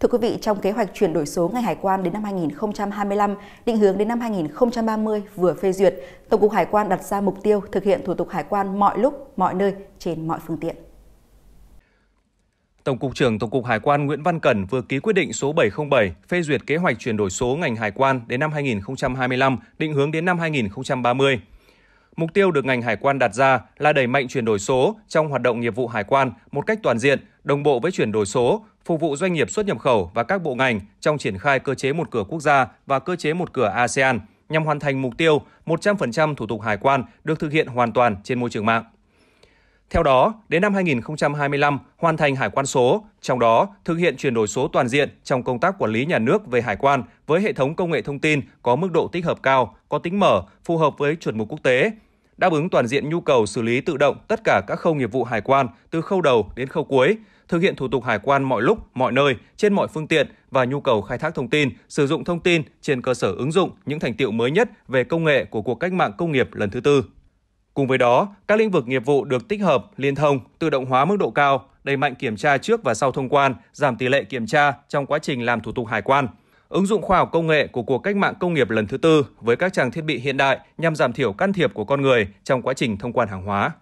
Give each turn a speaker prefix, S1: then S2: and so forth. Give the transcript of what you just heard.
S1: Thưa quý vị, trong kế hoạch chuyển đổi số ngành hải quan đến năm 2025, định hướng đến năm 2030 vừa phê duyệt, Tổng cục Hải quan đặt ra mục tiêu thực hiện thủ tục hải quan mọi lúc, mọi nơi, trên mọi phương tiện.
S2: Tổng cục trưởng Tổng cục Hải quan Nguyễn Văn Cẩn vừa ký quyết định số 707 phê duyệt kế hoạch chuyển đổi số ngành hải quan đến năm 2025, định hướng đến năm 2030. Mục tiêu được ngành hải quan đặt ra là đẩy mạnh chuyển đổi số trong hoạt động nghiệp vụ hải quan một cách toàn diện, đồng bộ với chuyển đổi số, phục vụ doanh nghiệp xuất nhập khẩu và các bộ ngành trong triển khai cơ chế một cửa quốc gia và cơ chế một cửa ASEAN nhằm hoàn thành mục tiêu 100% thủ tục hải quan được thực hiện hoàn toàn trên môi trường mạng. Theo đó, đến năm 2025 hoàn thành hải quan số, trong đó thực hiện chuyển đổi số toàn diện trong công tác quản lý nhà nước về hải quan với hệ thống công nghệ thông tin có mức độ tích hợp cao, có tính mở, phù hợp với chuẩn mực quốc tế, đáp ứng toàn diện nhu cầu xử lý tự động tất cả các khâu nghiệp vụ hải quan từ khâu đầu đến khâu cuối, thực hiện thủ tục hải quan mọi lúc, mọi nơi, trên mọi phương tiện và nhu cầu khai thác thông tin, sử dụng thông tin trên cơ sở ứng dụng những thành tiệu mới nhất về công nghệ của cuộc cách mạng công nghiệp lần thứ tư. Cùng với đó, các lĩnh vực nghiệp vụ được tích hợp, liên thông, tự động hóa mức độ cao, đẩy mạnh kiểm tra trước và sau thông quan, giảm tỷ lệ kiểm tra trong quá trình làm thủ tục hải quan. Ứng dụng khoa học công nghệ của cuộc cách mạng công nghiệp lần thứ tư với các trang thiết bị hiện đại nhằm giảm thiểu can thiệp của con người trong quá trình thông quan hàng hóa.